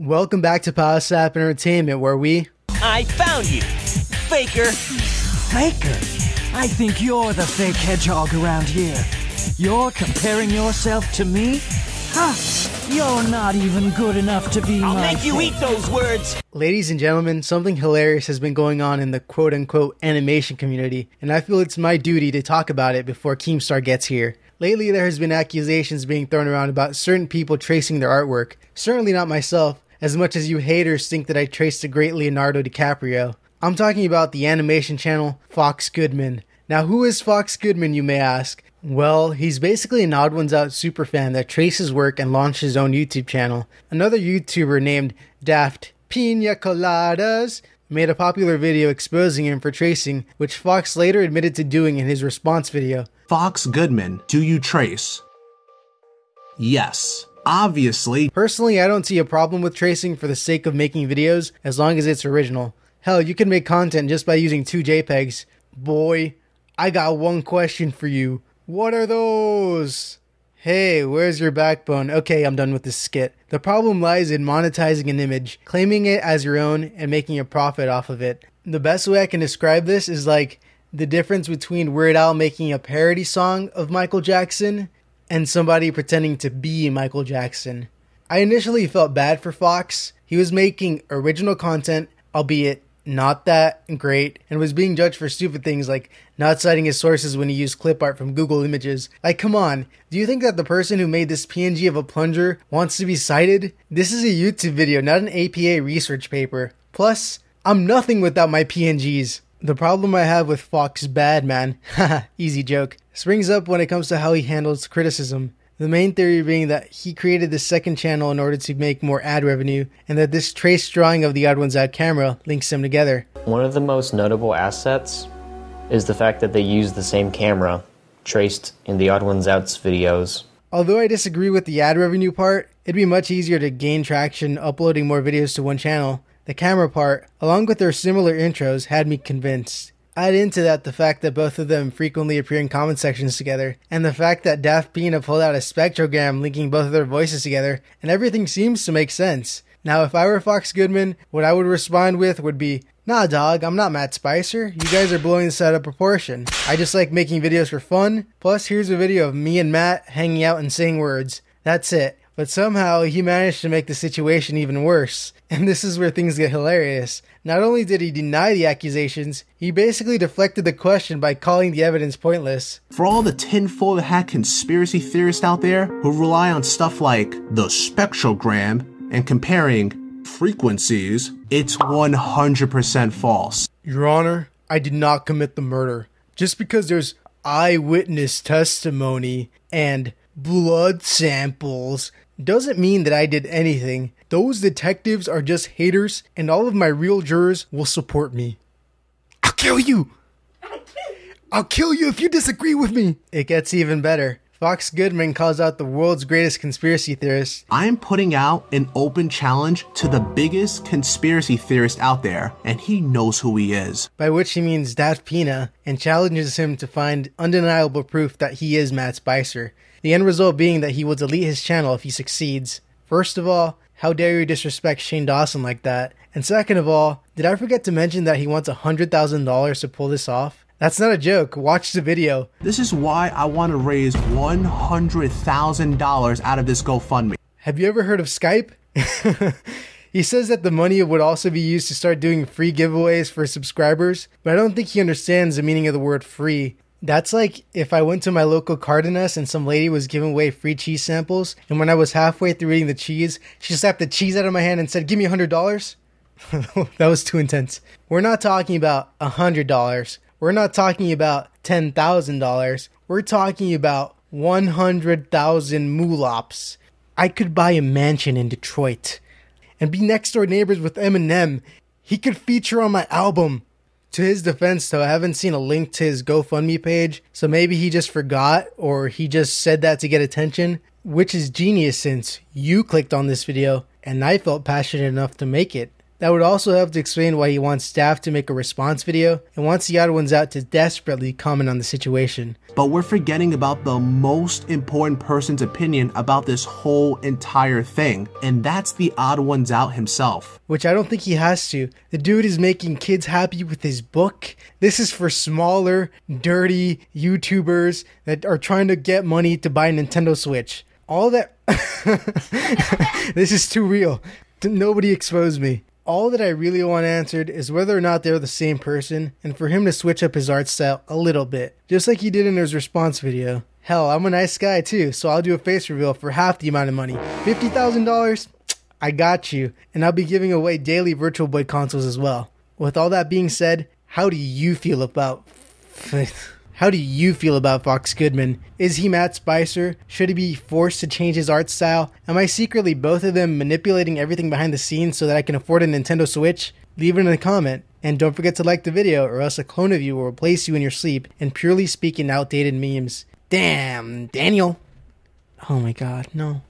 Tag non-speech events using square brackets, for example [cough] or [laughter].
Welcome back to PowahSlap Entertainment, where we. I found you, Faker. Faker? I think you're the fake hedgehog around here. You're comparing yourself to me? Huh, you're not even good enough to be I'll my make you fake. eat those words. Ladies and gentlemen, something hilarious has been going on in the quote unquote animation community, and I feel it's my duty to talk about it before Keemstar gets here. Lately, there has been accusations being thrown around about certain people tracing their artwork. Certainly not myself, as much as you haters think that I traced the great Leonardo DiCaprio. I'm talking about the animation channel Fox Goodman. Now, who is Fox Goodman, you may ask? Well, he's basically an Odd Ones Out superfan that traces work and launched his own YouTube channel. Another YouTuber named Daft Pina Coladas made a popular video exposing him for tracing, which Fox later admitted to doing in his response video. Fox Goodman, do you trace? Yes. Obviously, Personally, I don't see a problem with tracing for the sake of making videos as long as it's original. Hell, you can make content just by using two JPEGs. Boy, I got one question for you. What are those? Hey, where's your backbone? Okay, I'm done with this skit. The problem lies in monetizing an image, claiming it as your own, and making a profit off of it. The best way I can describe this is like the difference between Weird Al making a parody song of Michael Jackson and somebody pretending to be Michael Jackson. I initially felt bad for Fox. He was making original content, albeit not that great, and was being judged for stupid things like not citing his sources when he used clip art from Google Images. Like, come on, do you think that the person who made this PNG of a plunger wants to be cited? This is a YouTube video, not an APA research paper. Plus, I'm nothing without my PNGs. The problem I have with Fox bad, man, haha, [laughs] easy joke, springs up when it comes to how he handles criticism. The main theory being that he created this second channel in order to make more ad revenue, and that this trace drawing of the Odd Ones Out camera links them together. One of the most notable assets is the fact that they use the same camera traced in the Odd Ones Out's videos. Although I disagree with the ad revenue part, it'd be much easier to gain traction uploading more videos to one channel. The camera part, along with their similar intros, had me convinced. Add into that the fact that both of them frequently appear in comment sections together, and the fact that Daft Pina pulled out a spectrogram linking both of their voices together, and everything seems to make sense. Now, if I were Fox Goodman, what I would respond with would be, Nah, dog, I'm not Matt Spicer. You guys are blowing this out of proportion. I just like making videos for fun. Plus, here's a video of me and Matt hanging out and saying words. That's it. But somehow he managed to make the situation even worse. And this is where things get hilarious. Not only did he deny the accusations, he basically deflected the question by calling the evidence pointless. for all the tinfoil hat conspiracy theorists out there who rely on stuff like the spectrogram and comparing frequencies, it's 100% false. Your Honor, I did not commit the murder. Just because there's eyewitness testimony and blood samples doesn't mean that I did anything. Those detectives are just haters, and all of my real jurors will support me. I'll kill you! [laughs] I'll kill you if you disagree with me! It gets even better. Fox Goodman calls out the world's greatest conspiracy theorist. I'm putting out an open challenge to the biggest conspiracy theorist out there, and he knows who he is. by which he means Daft Pina, and challenges him to find undeniable proof that he is Matt Spicer. The end result being that he will delete his channel if he succeeds. First of all, how dare you disrespect Shane Dawson like that? And second of all, did I forget to mention that he wants $100,000 to pull this off? That's not a joke. Watch the video. This is why I want to raise $100,000 out of this GoFundMe. Have you ever heard of Skype? [laughs] he says that the money would also be used to start doing free giveaways for subscribers, but I don't think he understands the meaning of the word free. That's like if I went to my local Cardenas and some lady was giving away free cheese samples, and when I was halfway through eating the cheese, she slapped the cheese out of my hand and said, Give me a hundred dollars. [laughs] that was too intense. We're not talking about a hundred dollars. We're not talking about ten thousand dollars. We're talking about one hundred thousand moolops. I could buy a mansion in Detroit and be next door neighbors with Eminem. He could feature on my album. To his defense, though, I haven't seen a link to his GoFundMe page, so maybe he just forgot or he just said that to get attention, which is genius since you clicked on this video and I felt passionate enough to make it. That would also help to explain why he wants staff to make a response video and wants the odd ones out to desperately comment on the situation. But we're forgetting about the most important person's opinion about this whole entire thing, and that's the odd ones out himself. Which I don't think he has to. The dude is making kids happy with his book. This is for smaller, dirty YouTubers that are trying to get money to buy a Nintendo Switch. All that. [laughs] this is too real. Nobody expose me. All that I really want answered is whether or not they're the same person, and for him to switch up his art style a little bit, just like he did in his response video. Hell, I'm a nice guy too, so I'll do a face reveal for half the amount of money. $50,000? I got you, and I'll be giving away daily Virtual Boy consoles as well. With all that being said, how do you feel about. [laughs] How do you feel about Fox Goodman? Is he Matt Spicer? Should he be forced to change his art style? Am I secretly both of them manipulating everything behind the scenes so that I can afford a Nintendo Switch? Leave it in a comment. And don't forget to like the video or else a clone of you will replace you in your sleep and purely speaking outdated memes. Damn, Daniel. Oh my god, no.